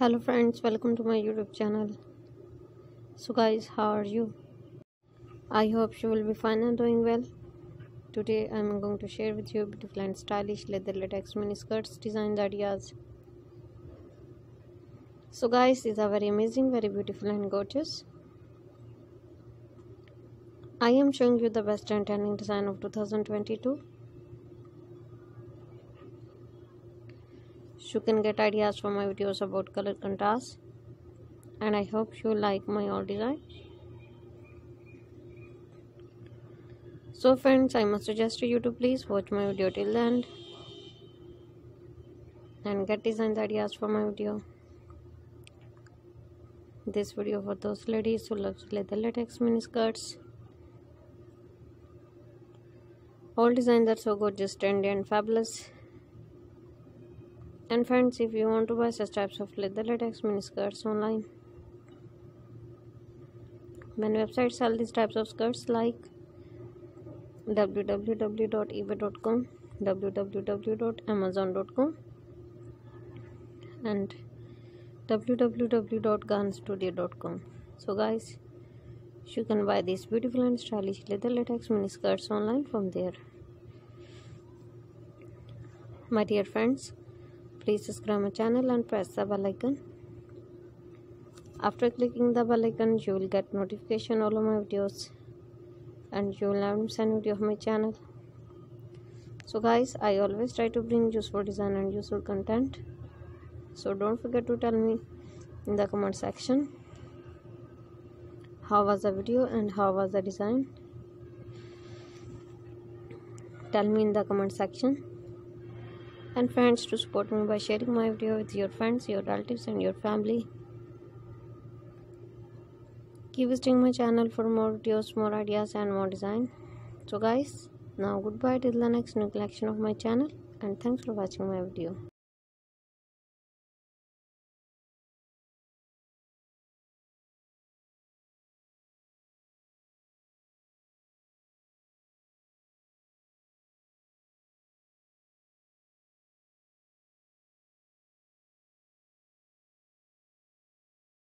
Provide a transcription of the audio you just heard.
hello friends welcome to my youtube channel. So guys how are you? I hope you will be fine and doing well. Today i'm going to share with you beautiful and stylish leather latex mini skirts design ideas. So guys these are very amazing very beautiful and gorgeous. I am showing you the best and trending design of 2022 you can get ideas from my videos about color contrast and I hope you like my all design. So friends, I must suggest to you to please watch my video till the end and get design ideas for my video. This video for those ladies who love leather latex mini skirts. All designs are so gorgeous, trendy and fabulous and friends if you want to buy such types of leather latex mini skirts online many websites sell these types of skirts like www.ebay.com www.amazon.com and www.garnstudio.com so guys you can buy these beautiful and stylish leather latex mini skirts online from there. My dear friends please subscribe my channel and press the bell icon. After clicking the bell icon you will get notification all of my videos and you will miss any video of my channel. So guys i always try to bring useful design and useful content. So don't forget to tell me in the comment section how was the video and how was the design? Tell me in the comment section and friends to support me by sharing my video with your friends your relatives and your family. Keep visiting my channel for more videos more ideas and more design. So guys now goodbye till the next new collection of my channel and thanks for watching my video